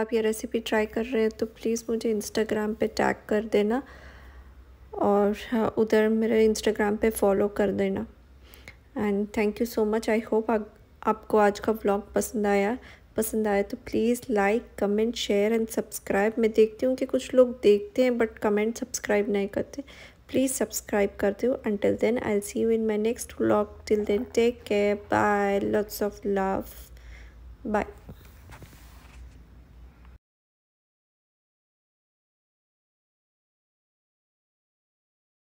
आप ये recipe try कर रहे हैं तो प्लीज़ मुझे इंस्टाग्राम पे टैग कर देना और हाँ, उधर मेरे इंस्टाग्राम पे फॉलो कर देना। And thank you so much I hope आपको आज का व्लॉग पसंद आया। पसंद आया तो please like comment share and subscribe मैं देखती हूँ कि कुछ लोग देखते हैं बट कमेंट सब्सक्राइब नहीं करते। प्लीज़ सब्सक्राइब कर दो। Then I'll see you in my next vlog till then take care bye lots of love bye